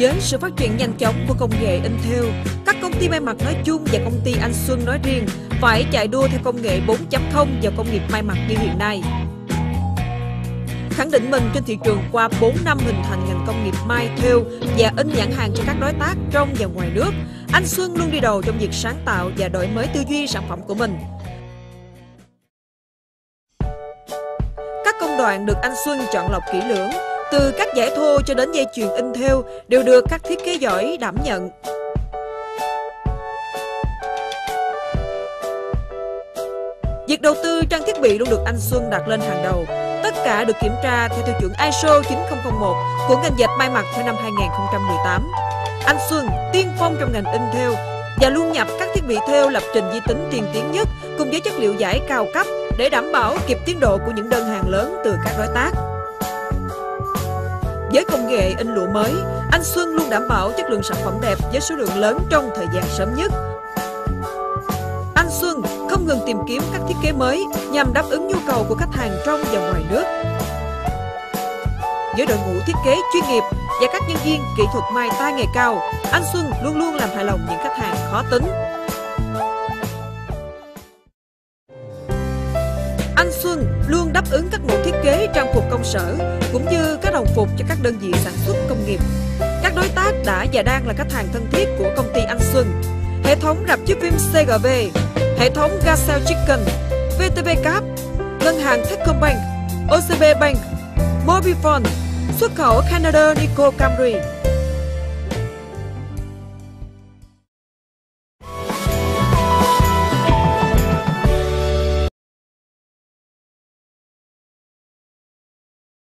Với sự phát triển nhanh chóng của công nghệ in thêu, các công ty may mặc nói chung và công ty Anh Xuân nói riêng phải chạy đua theo công nghệ 4.0 và công nghiệp may mặc như hiện nay. Khẳng định mình trên thị trường qua 4 năm hình thành ngành công nghiệp may thêu và in nhãn hàng cho các đối tác trong và ngoài nước, anh Xuân luôn đi đầu trong việc sáng tạo và đổi mới tư duy sản phẩm của mình. Các công đoạn được anh Xuân chọn lọc kỹ lưỡng, từ các giải thô cho đến dây chuyền in thêu đều được các thiết kế giỏi đảm nhận. Việc đầu tư trang thiết bị luôn được anh Xuân đặt lên hàng đầu. Tất cả được kiểm tra theo tiêu chuẩn ISO 9001 của ngành dệt may mặc theo năm 2018. Anh Xuân tiên phong trong ngành in thêu và luôn nhập các thiết bị thêu lập trình vi tính tiên tiến nhất cùng với chất liệu giải cao cấp để đảm bảo kịp tiến độ của những đơn hàng lớn từ các đối tác. Với công nghệ in lụa mới, anh Xuân luôn đảm bảo chất lượng sản phẩm đẹp với số lượng lớn trong thời gian sớm nhất. Anh Xuân không ngừng tìm kiếm các thiết kế mới nhằm đáp ứng nhu cầu của khách hàng trong và ngoài nước. Với đội ngũ thiết kế chuyên nghiệp và các nhân viên kỹ thuật may tay nghề cao, anh Xuân luôn luôn làm hài lòng những khách hàng khó tính. Anh Xuân luôn đáp ứng các mẫu thiết kế trang phục công sở cũng như các đồng phục cho các đơn vị sản xuất công nghiệp. Các đối tác đã và đang là khách hàng thân thiết của công ty Anh Xuân. Hệ thống rạp chiếu phim CGV, hệ thống Gasel Chicken, VTV Cap, ngân hàng Techcombank, OCB Bank, Mobifone, xuất khẩu Canada Nico Camry,